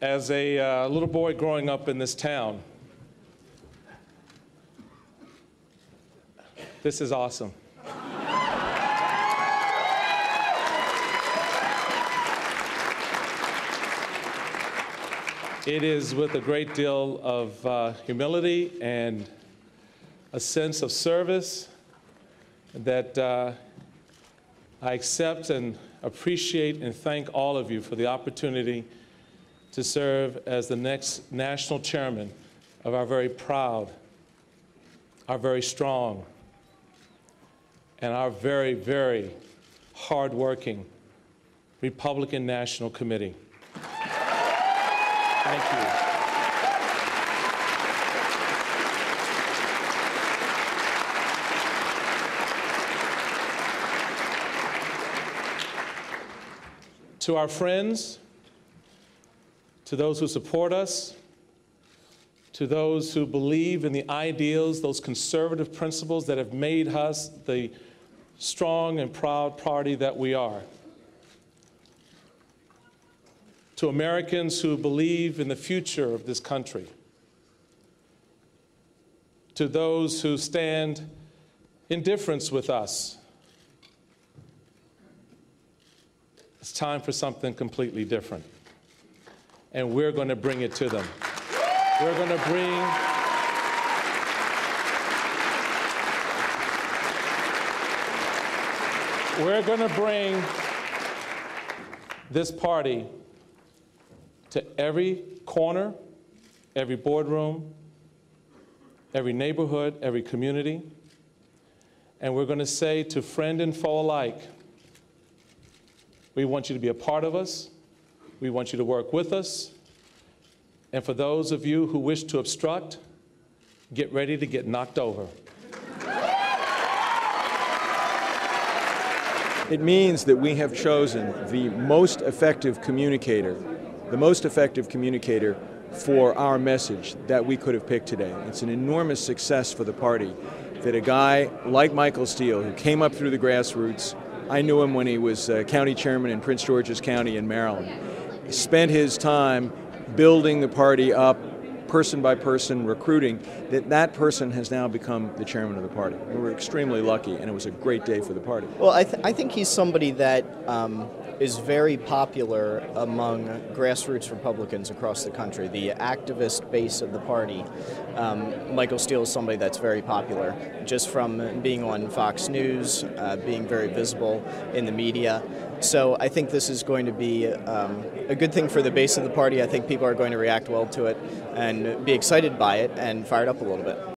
As a uh, little boy growing up in this town, this is awesome. It is with a great deal of uh, humility and a sense of service that uh, I accept and appreciate and thank all of you for the opportunity to serve as the next national chairman of our very proud, our very strong, and our very, very hardworking Republican National Committee. Thank you. To our friends, to those who support us, to those who believe in the ideals, those conservative principles that have made us the strong and proud party that we are. To Americans who believe in the future of this country. To those who stand in difference with us. It's time for something completely different. And we're going to bring it to them. We're going to bring We're going to bring this party to every corner, every boardroom, every neighborhood, every community. And we're going to say to friend and foe alike, we want you to be a part of us. We want you to work with us. And for those of you who wish to obstruct, get ready to get knocked over. It means that we have chosen the most effective communicator, the most effective communicator for our message that we could have picked today. It's an enormous success for the party that a guy like Michael Steele, who came up through the grassroots, I knew him when he was uh, county chairman in Prince George's County in Maryland, spent his time building the party up person by person recruiting that that person has now become the chairman of the party we were extremely lucky and it was a great day for the party Well, I, th- I think he's somebody that um, is very popular among grassroots Republicans across the country, the activist base of the party. Um, Michael Steele is somebody that's very popular, just from being on Fox News, uh, being very visible in the media. So I think this is going to be um, a good thing for the base of the party. I think people are going to react well to it and be excited by it and fired up a little bit.